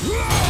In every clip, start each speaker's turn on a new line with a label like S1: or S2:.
S1: Whoa!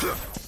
S1: Huh.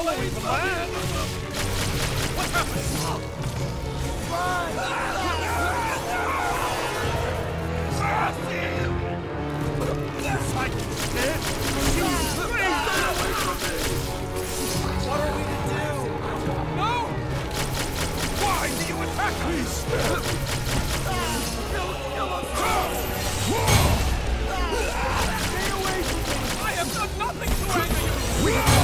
S1: always planned. What happened? Run! Run! Run! Run! Please! Kill, kill us! I have done nothing to anger you!